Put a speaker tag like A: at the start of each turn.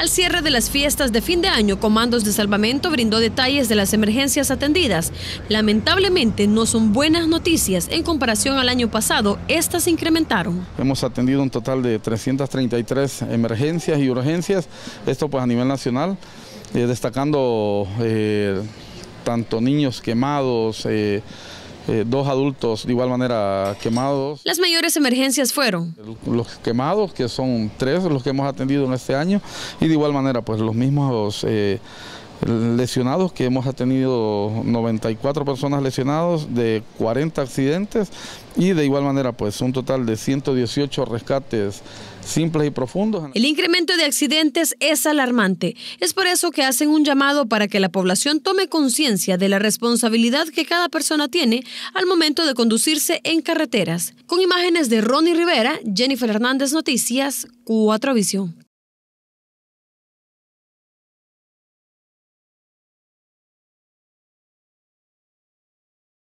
A: Al cierre de las fiestas de fin de año, Comandos de Salvamento brindó detalles de las emergencias atendidas. Lamentablemente no son buenas noticias. En comparación al año pasado, estas se incrementaron.
B: Hemos atendido un total de 333 emergencias y urgencias, esto pues a nivel nacional, eh, destacando eh, tanto niños quemados, eh, eh, dos adultos de igual manera quemados.
A: Las mayores emergencias fueron
B: los quemados, que son tres los que hemos atendido en este año, y de igual manera pues los mismos eh, lesionados, que hemos tenido 94 personas lesionados de 40 accidentes y de igual manera pues un total de 118 rescates simples y profundos.
A: El incremento de accidentes es alarmante. Es por eso que hacen un llamado para que la población tome conciencia de la responsabilidad que cada persona tiene al momento de conducirse en carreteras. Con imágenes de Ronnie Rivera, Jennifer Hernández Noticias, Cuatro Visión.